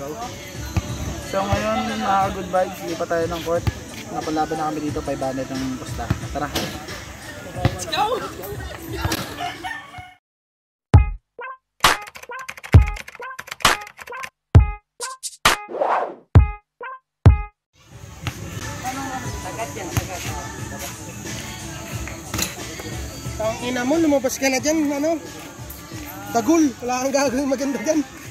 Go. So ngayon, mga good vibes, lipat tayo ng court. Napalaban na kami dito, 500 ng pusta. Tara. Let's go! Ang ina mo, lumabas ka na dyan, ano? Tagul, wala kang gagawin maganda dyan.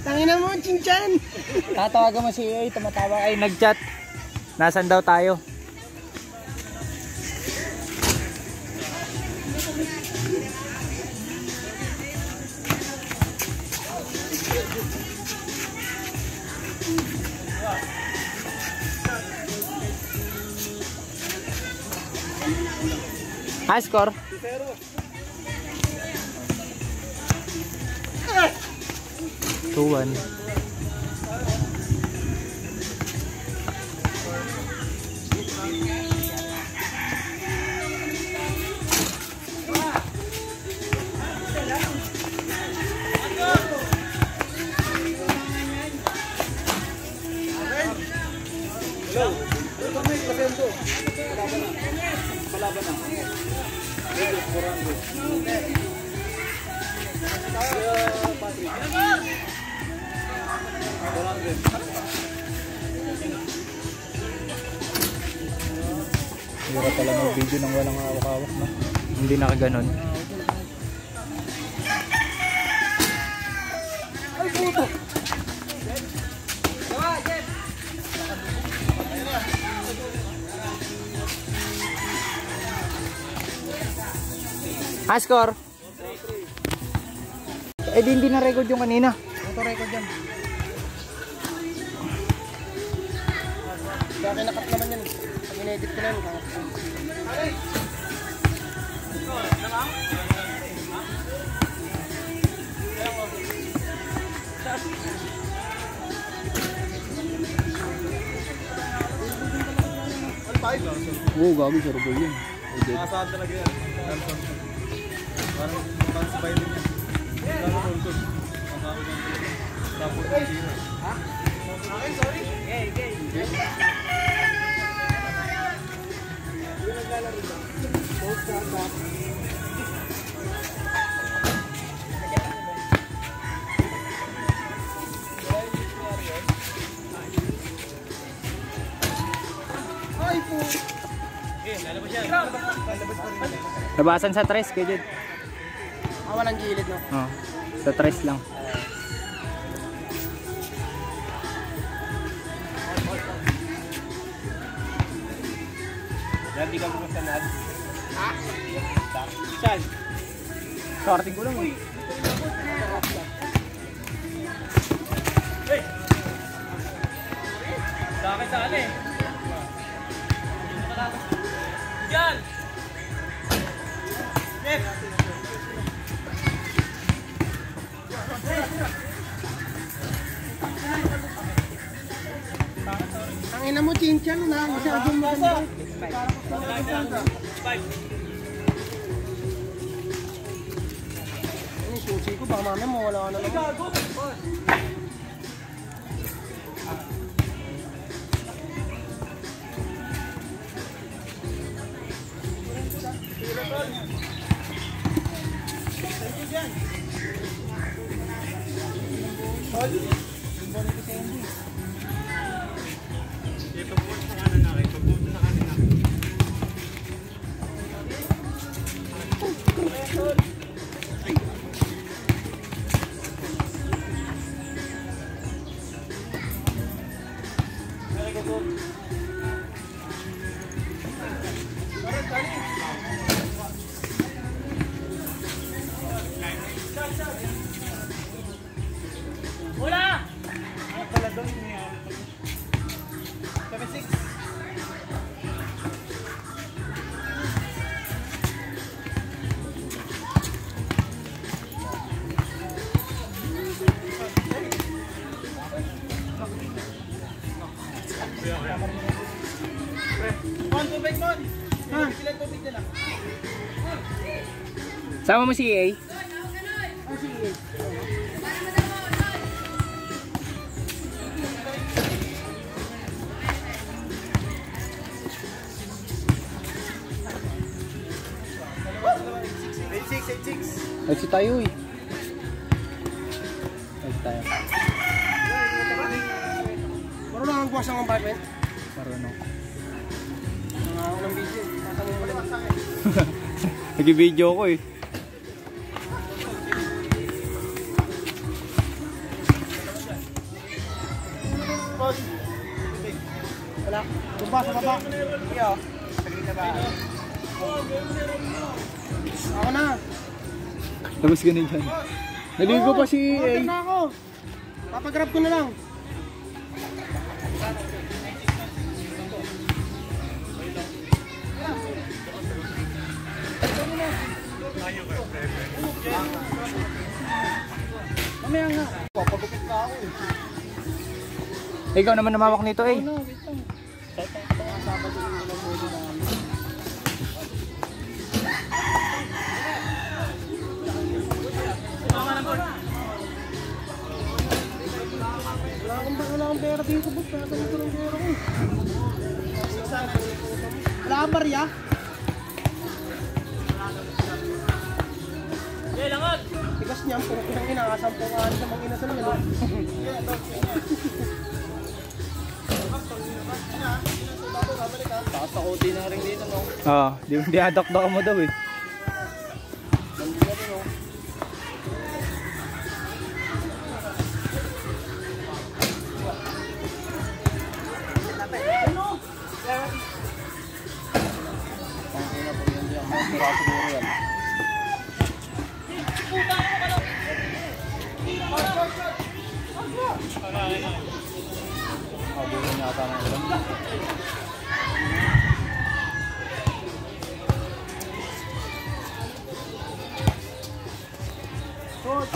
Tangina mo, chinchan! Tatawagan mo si EA, tumatawa ay nag-chat. Nasaan daw tayo? High score? Two one. Hirap pala mag video ng walang hawak-hawak no? Hindi nakaganon. High score? Eh di hindi na record yung kanina. Auto record yan. Kaya kinakat naman yan. Pag in-edit ko na yan, kakat ko. Oo, gago sa rubol yun. Nasaan talaga yan? Parang parang sabay din yan. Lalo Samson. Ang ako ng Tapos ang tira. Labasan sa tres, kay. Ah, walang gilid, no? Oh, sa tres lang. Dati ka mo sa nad. Ha? Saan? Sorting ko lang eh. Sa akin saan eh? Yan! Jeff! Tangin na mo, chinchang na. Isa, doon mo ganda. Ano yung sushi ko? Baka mamaya mawala ka na lang. Thank you, Jen. Sama mo si A? Exit tayo eh. Exit tayo. Marunong ang buwas ang compartment. Marunong. Mga ako ng video. Tatamo mo lang. Nag-video ko eh. Tapos ganun dyan. Naligo pa si A. na ako. Papagrab ko na lang. Mamaya nga. Papagupit na ako eh. Ikaw naman namawak nito eh. Pera dito, boss. Kaya ganito ng pera ko. Wala kang barya? Tigas niyan, puro ko ng ina, sampung ari sa mga inasal niya. no? Tatakuti na rin dito, no? Oo, di, di adok-dok mo daw eh. Charge,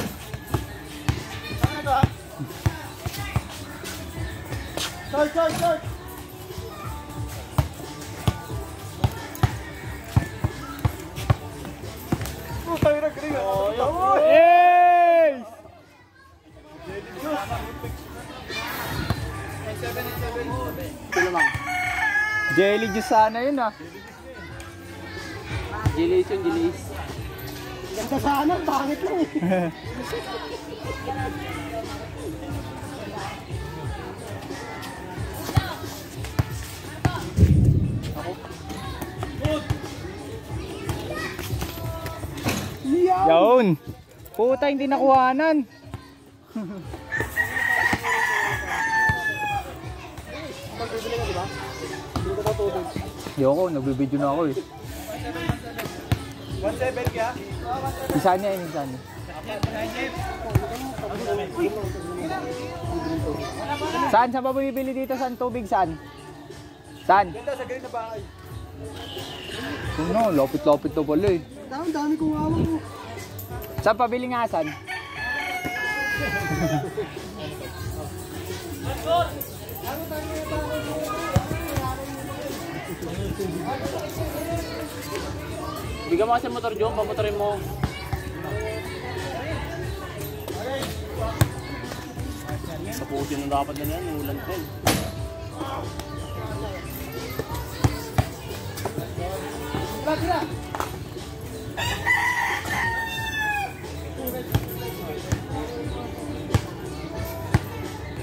charge, charge! Hey! Jelly juice sana yun ah. Gilis yun, gilis. Ganda sana, pangit lang eh. Yaon! Puta, hindi nakuhanan. Yoko, nagbibideo na ako eh. 1.7 kaya? Isa niya yun, isa niya. Saan? Saan ba bumibili dito? Saan tubig? Saan? Saan? Ganda sa green na bahay. Ano, lapit-lapit na pala eh. Dami, dami kong hawak mo. Saan pabili nga saan? Bigyan mo kasi motor, Jom. Pamotorin mo. Tapusin na dapat na yan. Ulan ko.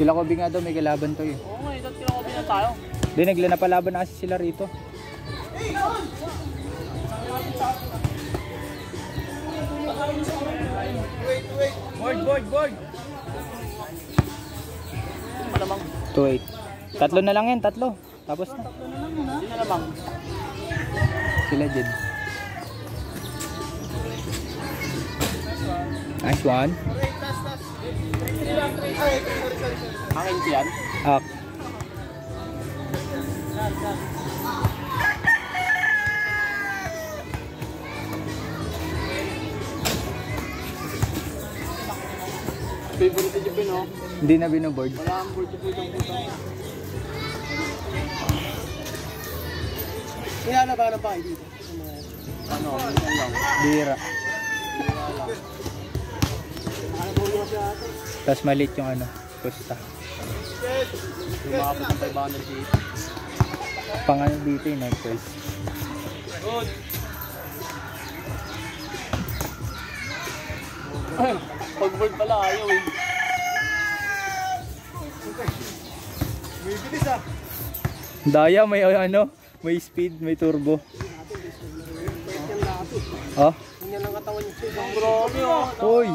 Sila ko nga daw, may kalaban to eh. Oo nga, itat kinakopin na tayo. Di nagla na palaban na kasi sila rito. Board, board, board. Malamang. 2-8. Tatlo na lang yan, tatlo. Tapos na. Hindi na lamang. Sila dyan. Nice one. Akin siyan. Up. Favorite si Jupin, oh. Hindi na binoboard. Wala ang board Jupin itong putang. Kinalabanan pa kayo dito? Ano? Bira. Tapos malit yung ano, pusta. Lumakapot ang 500 dito. Pang ano dito yung night price. Pag board pala ayaw eh. Daya may ano, may speed, may turbo. Oh, Ganyan ang katawan niya. Ang grabe oh. Hoy!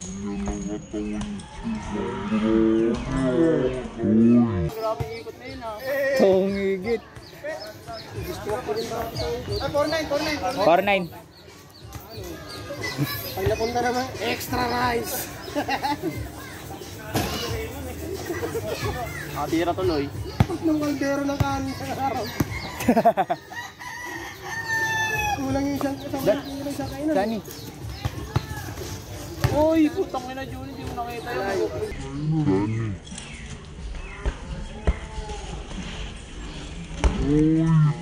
Grabe ikot na yun ah. Tungigit. Ah, 4-9, 4-9. 4-9. Pag napunta naman, extra rice. Nakatira tuloy. Nung kaldero ng kanin sa araw. Kulang yung isang kainan. Dani. Uy, putang ina Jun, hindi mo nakita yun.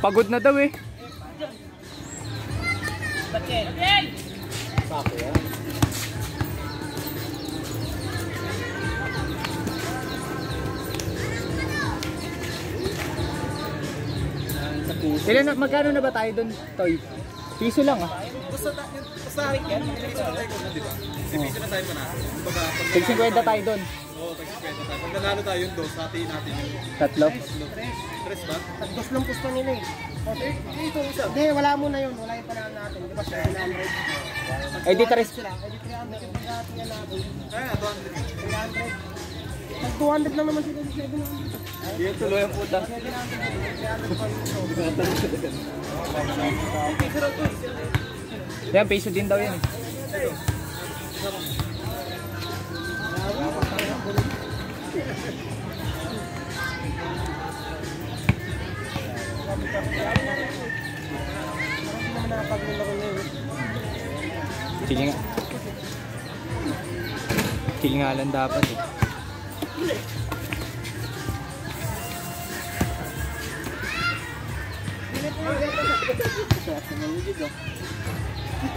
Pagod na daw eh. Sako yan. Ilan magkano na ba tayo doon, Toy? Piso lang ah. Tig 50 tayo doon. Oo, tag-50 tayo. Pag nanalo tayo yung dos, hatiin natin yung Tatlo. tres ba? Tagdos lang pusto nila eh. Okay. Ito isa. Hindi, wala mo na yun. Wala yung panahon natin. Di ba siya 900? Eh di tres. Eh di 300 yung dati yan natin. Kaya, 200. 300. Pag 200 lang naman sila sa 700. Hindi tuloy ang puta. 300 pa yun. Yan, piso din daw yan eh. Sige nga. Sige nga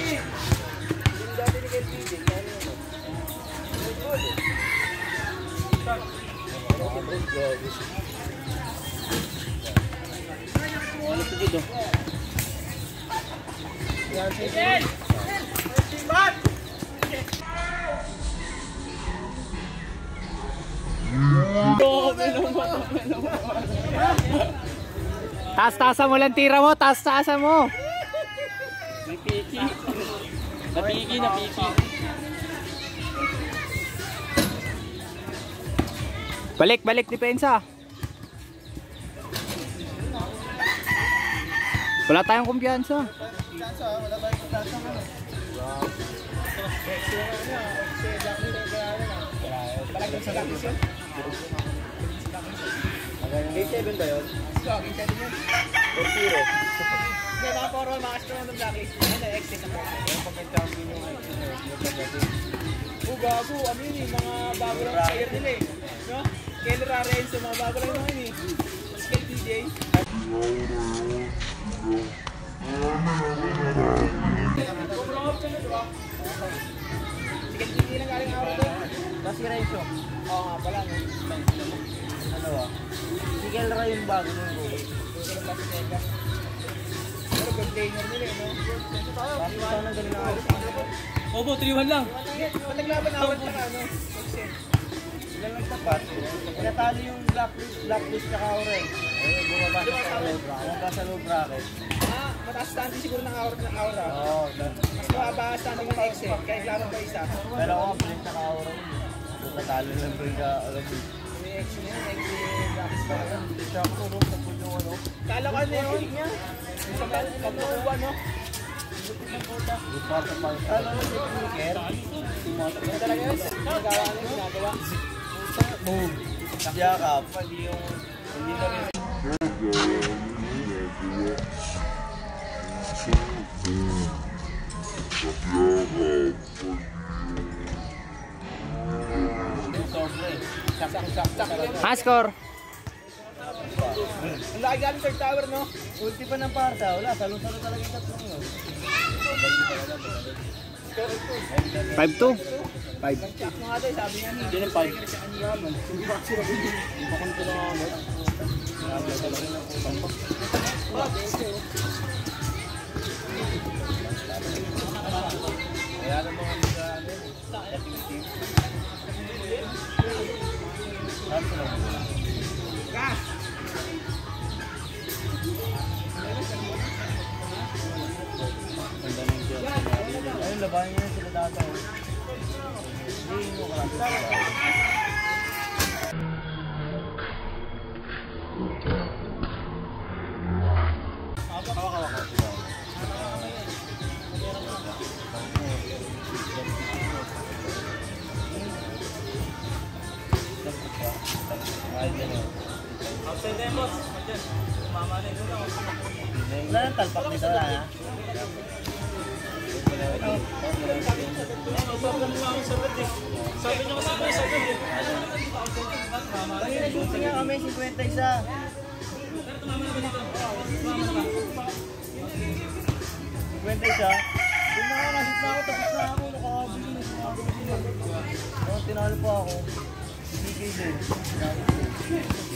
eh. Taas-taasan mo lang tira mo, taas-taasan mo. Napiki. Napiki, napiki. Balik, balik, depensa. Wala tayong kumpiyansa. Oh, gago. Ano yun eh, mga bago lang player nila eh. No? Kay Lorenzo, mga bago lang naman eh. Mas kay lang doon. Kasi Renzo. Oo nga pala, no? Ano ah? Si Kelra yung bago nung goal. Pero player nila eh, no? Bakit sana ganun ang ayos? Opo, 3-1 lang. Naglaban awat na ano? Ilan lang tapat? Natalo yung blacklist, blacklist tsaka eh. Ayun, bumaba sa low bracket. Bumaba sa low bracket. Ah, mataas standing siguro ng aura ng aura. Oo, Mas mababa standing ng Excel, kaya laban pa isa. pero ako, blend tsaka aura yun. Doon natalo lang ko yung alam mo. May Excel yun, ano. Kala ko ano yun? Sa pagkukuha, no? Lupa sa pang... Ano, si Sneaker? Ah, score. Ang laki galing third tower, no? Ulti pa ng parta. Wala, salo-salo talaga yung tatlong yun. 5-2. 5. Sakto nga tayo, sabi niya. Hindi ng five. Ipakunto lang Dyan. Ayun, labahan niya sila data. oh. Hindi mo kalapit. Outside na boss. Andyan. Mama na yun. Wala nang talpak dito wala na. Eh. Sabi niyo kasi may sagot eh. Kasi nag-shooting nga kami, 50 isa. Kwenta isa. Doon na ako, nasit na ako, tapos na ako, nakakabili na na. Oh, tinalo pa ako. Thank you.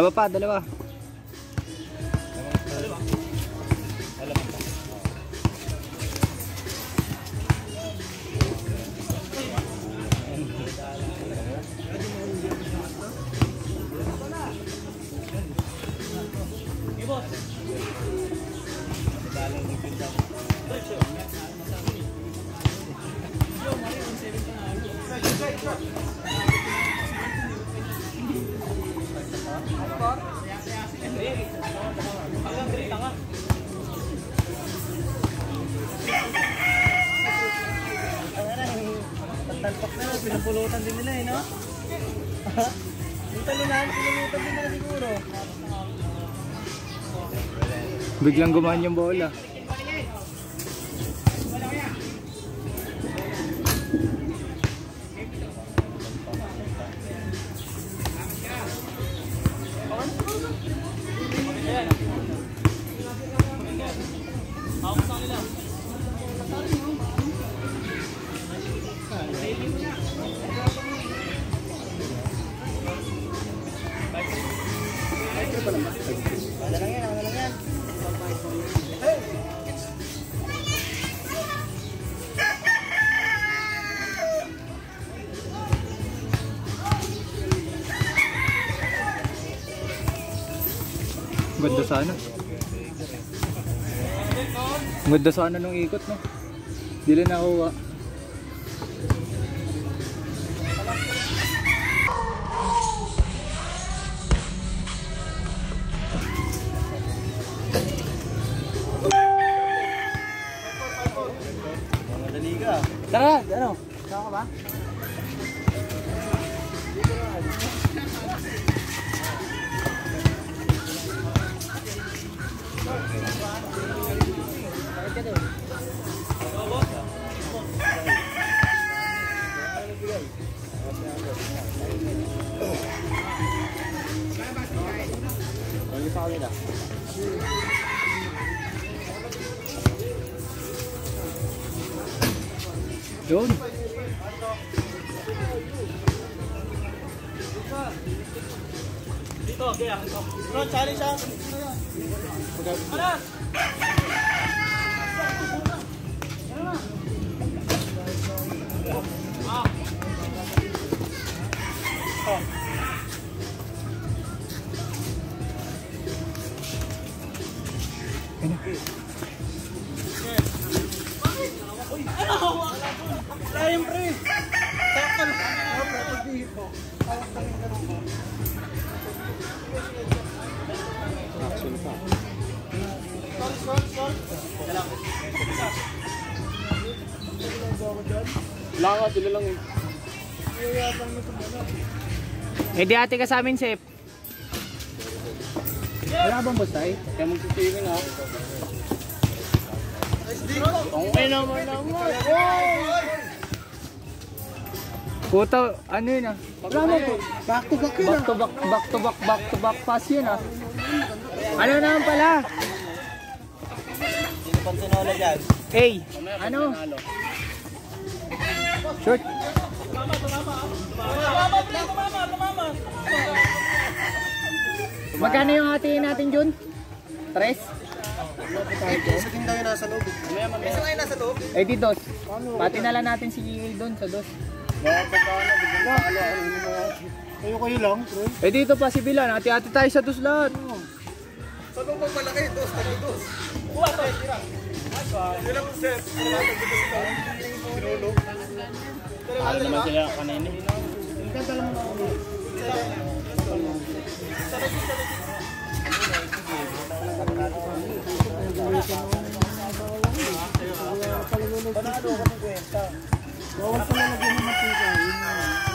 Dalawa pa, dalawa. Yung talunan, pinulutan din siguro. Biglang gumaan yung bola. Ganda sana nung ikot, no? Dili nakuha. Tara, Eh di ate ka sa amin, Chef. Wala bang bustay? Kaya magsiswimming ha. Okay naman naman. Puta, ano yun ah? Wala mo po. Back to back yun Back ah. to back, back to back, back to back pass yun ah. Ano naman pala? Sino pang tinola dyan? Hey, ano? Short. Magkano yung hatiin natin, Jun? Tres? Isa din daw yung nasa loob. Isa nga yung nasa loob. Eh di dos. Pati na lang natin si Gil doon sa dos. Kayo kayo lang. Eh dito pa si Bilan, hati-hati tayo sa dos lahat. Sa loob pang malaki, dos, tayo dos. Ano naman sila kanina.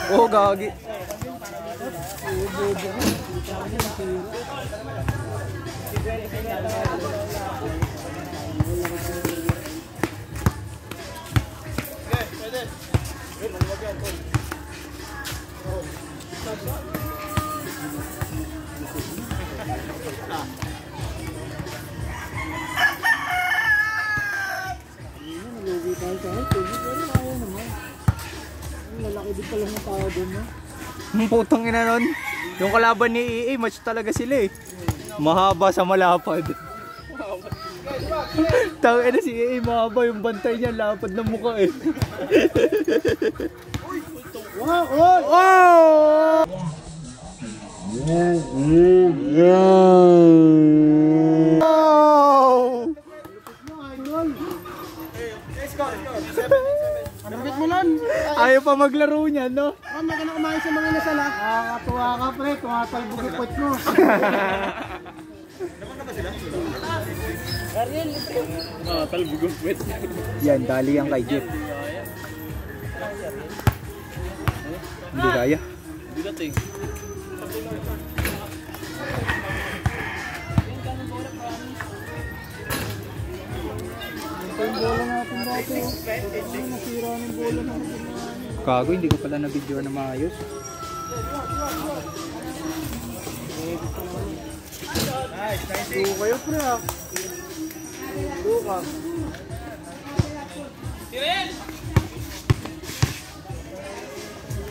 Oo, gagi. Lugi putang ina nun. Yung kalaban ni EA, match talaga sila eh. Mahaba sa malapad. Tawag na si EA, mahaba yung bantay niya, lapad ng mukha eh. Wow! Oh! Oh! Oh! Anong mo lang? Ayaw pa maglaro niya, no? May ka na kumain sa mga nasala. Nakakatuwa ka, pre. Tumatalbog yung puwet mo. Ah, talbog ang puwet. Yan, dali yan kay Jeep. Hindi kaya. Hindi dating. Ito yung bola Kago, hindi ko pala na-video na maayos. Tuwa kayo, pre, ah. Tuwa ka.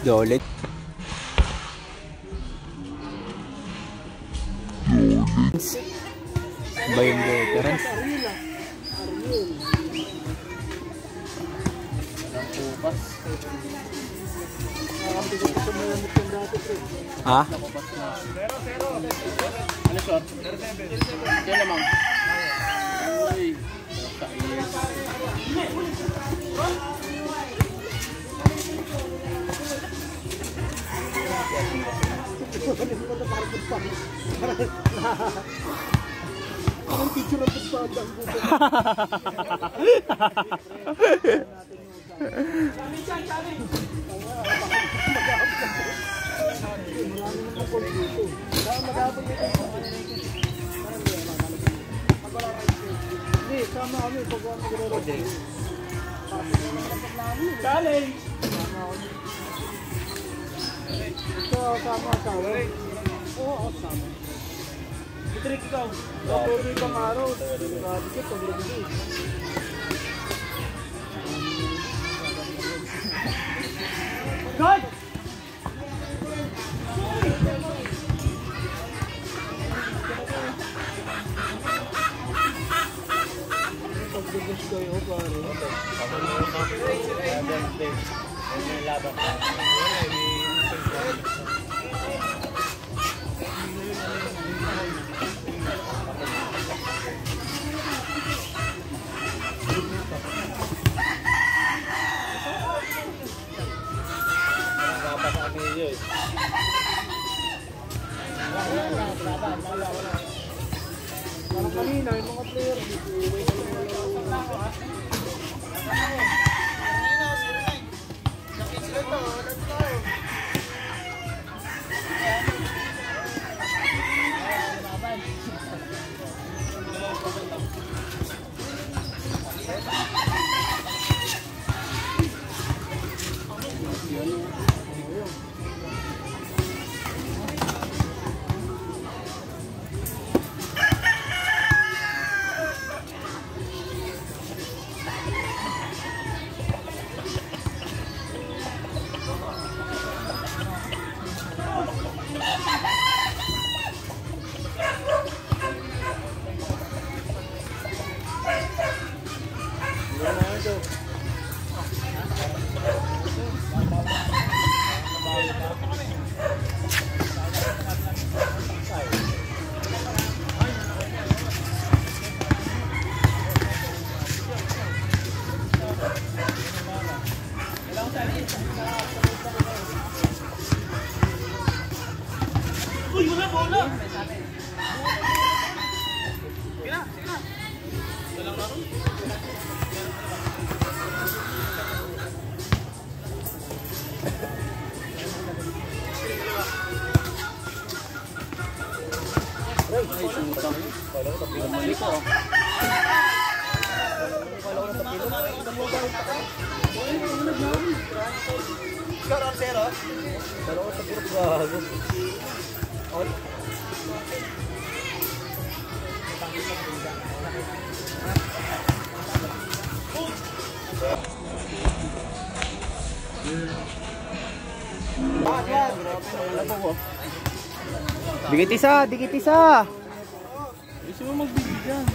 Dolet. Ba yung veterans? Ha? Ano short? Yan lamang. Uy. Anong picture ng pagpagdang ko? Challenge! Ito, sama asawa. Oo, sama. Trick ikaw. Kapag ibang araw, delikado ka pag kayo, pare. Parang kanina, yung mga player, uwi ka Dikit isa, dikit isa. Gusto mo magbibigyan.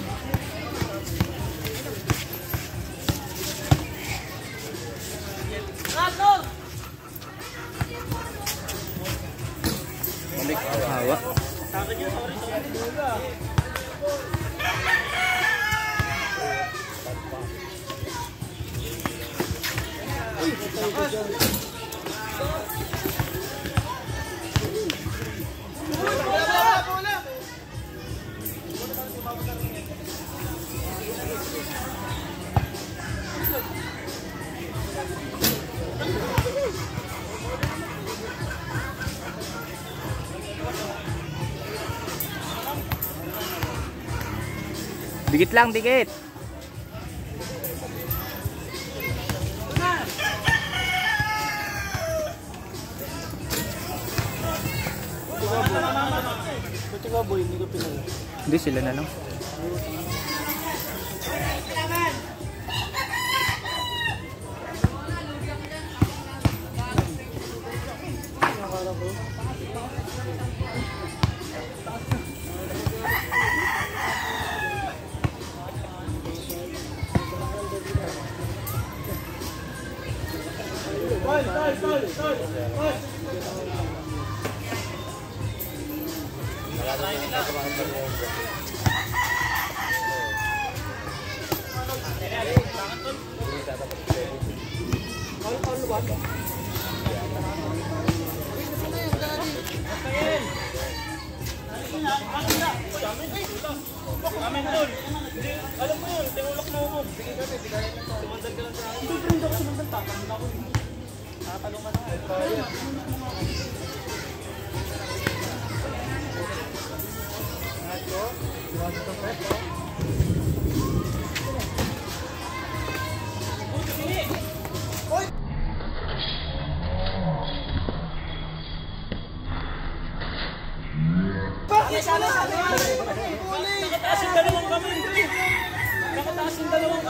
Uy, Dikit lang, dikit. Yung baboy, hindi ko pinala? Hindi sila na lang. Nakala ko. Alam mo yun, tinulak mo ako. Sige kami, bigayan lang Nakataas yung dalawang kamay. Nakataas yung dalawang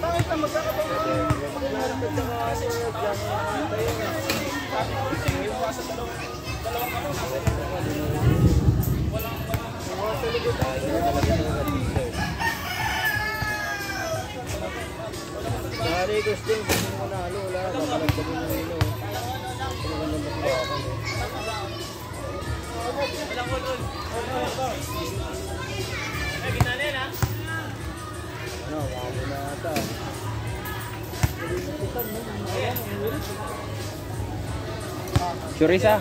Bakit na magkakataon? Magkakaroon ka sa mga sir, dyan na tayo na. Dari gusto yung gusto mo na ano, wala, mo yun, oh. Pinagandang bakbakan, eh. Ano. Churisa.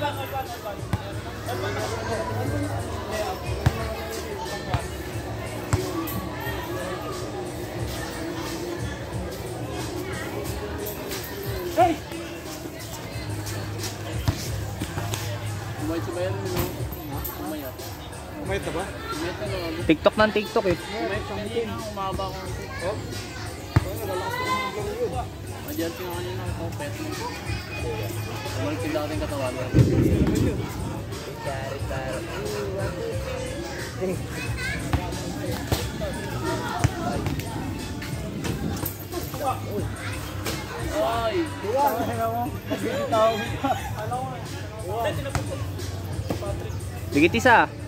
Umayt sa. Umayt na ba? TikTok ng TikTok eh. Umayat sa na umaba ko. Oh? Madyan ko kanina ng kopet. Bumalik yung dating katawan. Kari, kari. Ay! Bigit isa.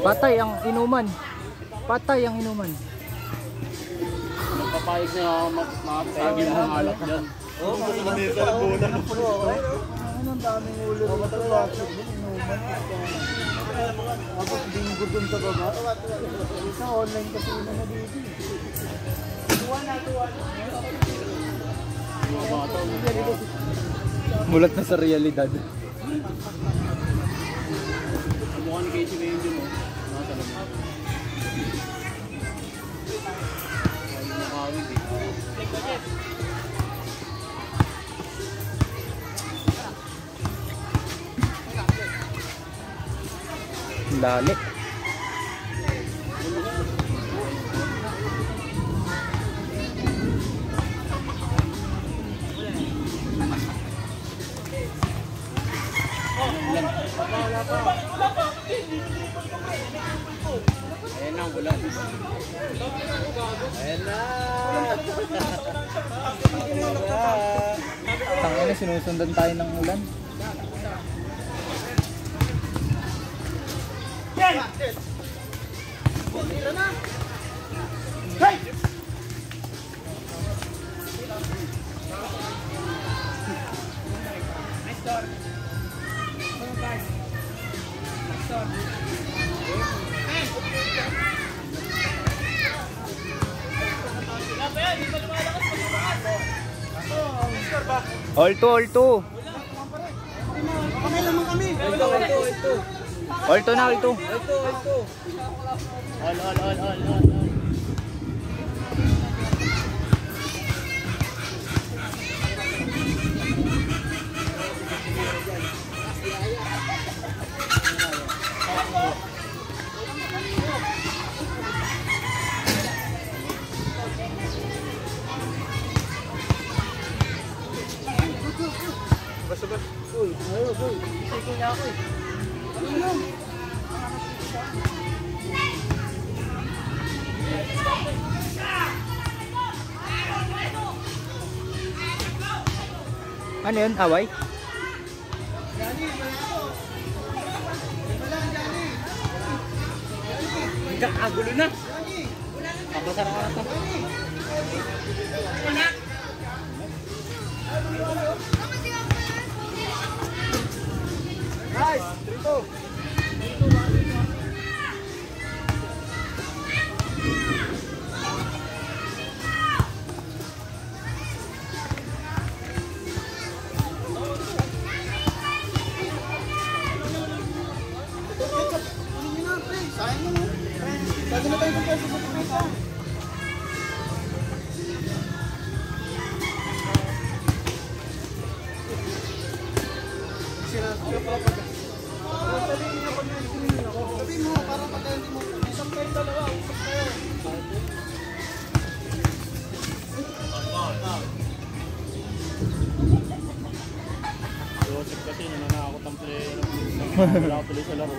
Patay ang inuman. Patay ang inuman. Nagpapayag na ako makapagin ng alak dyan. Oh, manita na muna ng pro. Ano ang daming ulo ng traffic din, inuman. Tapos linggo dun sa baba. Isa online kasi na na dito. Mga bata. Mulat na sa realidad. Oh. Ang Dali. All two, all two. Ito, ito, ito. All two na, all two. Ito, ito. All, all, all, all, all, Ano yun? Away? Nagkakagulo na. Joseph kasi nananakot ang player. Wala tuloy sa laro.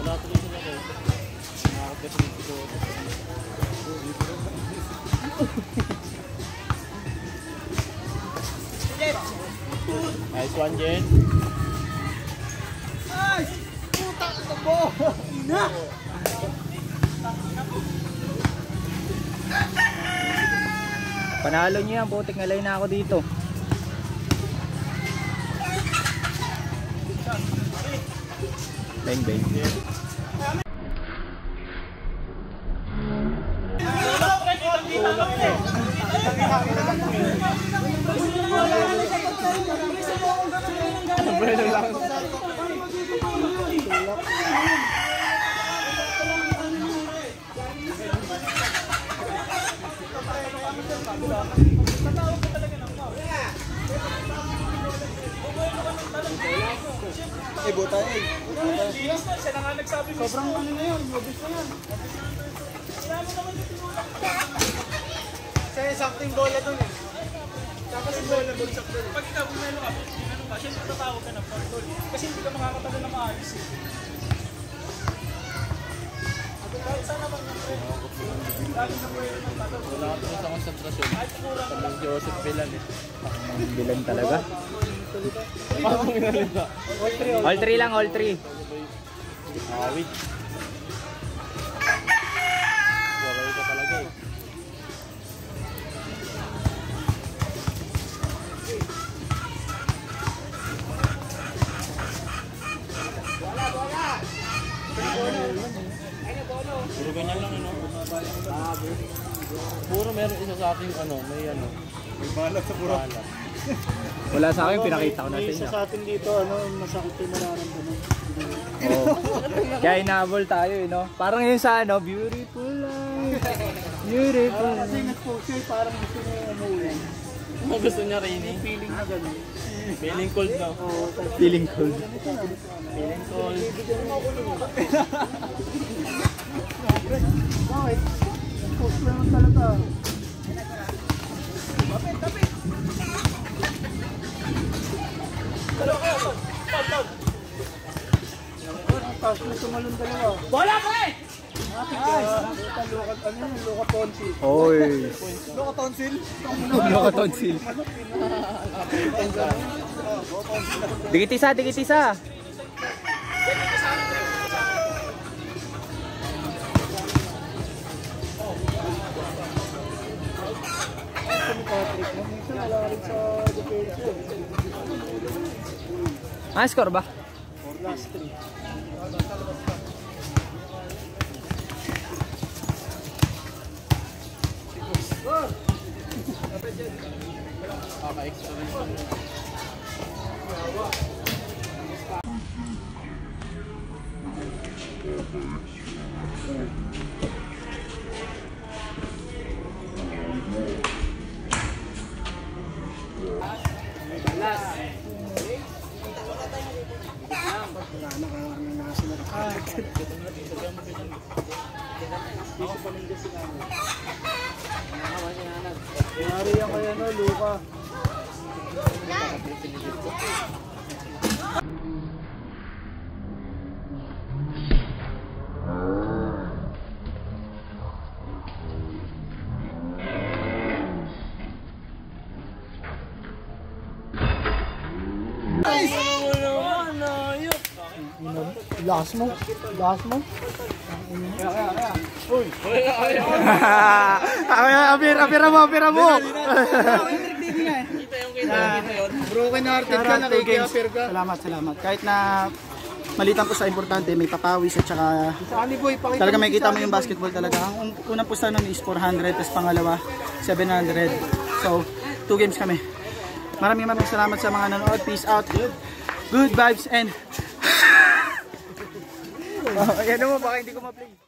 Wala tuloy sa laro. Nanakot kasi si Joseph. Nice one, Jen. Panalo niyo yan, putik ngalay na ako dito. Bang bang. Eh, buta eh. Sobrang ano na yun, mabis na yan. Kasi something bola dun eh. Tapos yung bola dun sa dun. Pag ikaw, bumelo ka, bumelo ka, syempre tatawag ka ng pagtol. Kasi hindi ka makakatagal na maayos eh. Kahit saan naman yung pre. Lalo sa pwede ng tatol. Wala ka sa konsentrasyon. Joseph Pilan eh. Ang bilang talaga. All three lang, all three. Awit. Garay ka talaga eh. Puro ganyan lang ano. Puro meron isa sa ating ano, may ano. May balat sa burok. Balat. Wala sa akin, pinakita ko na sa inyo. isa sa atin dito, ano, masakit yung nararamdaman. Oo. Kaya inaabol tayo eh, no? Parang yun sa ano, beautiful life. Beautiful Kasi life. nag-post siya, parang gusto niya umuwi. Ano gusto niya Rini? Feeling na gano'n. Feeling cold. Oo, tapos Feeling cold. Feeling cold. bakit? Nag-post naman talaga. Tapos na tumalon dalawa. Bola pre! Nice! Luka, luka, ano yun? Luka Ponzi. Oy. Luka Tonsil? Loka tonsil. Dikit isa, dikit isa. Patrick. Minsan wala rin sa depensa. Ah, score ba? Or last Lakas mo. Lakas mo. Kaya, kaya, kaya. Uy! Kaya, kaya, kaya. Apira, apira mo, apira mo. Broken hearted ka, nakikiapir ka. Salamat, salamat. Kahit na malitan po sa importante, may papawis at saka boy, talaga may kita mo yung basketball talaga. Ang unang pusta nun is 400, tapos pangalawa 700. So, two games kami. Maraming maraming salamat sa mga nanood. Peace out. Good vibes and... oh, ayan mo, baka hindi ko ma-play.